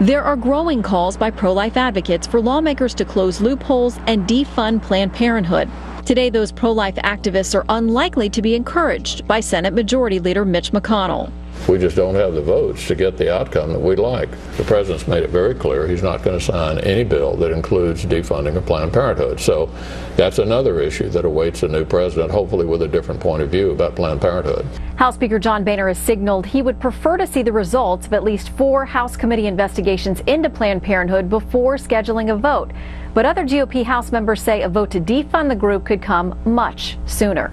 There are growing calls by pro life advocates for lawmakers to close loopholes and defund Planned Parenthood. Today, those pro life activists are unlikely to be encouraged by Senate Majority Leader Mitch McConnell. We just don't have the votes to get the outcome that we'd like. The president's made it very clear he's not going to sign any bill that includes defunding of Planned Parenthood. So that's another issue that awaits a new president, hopefully with a different point of view about Planned Parenthood. House Speaker John Boehner has signaled he would prefer to see the results of at least four House committee investigations into Planned Parenthood before scheduling a vote. But other GOP House members say a vote to defund the group could come much sooner.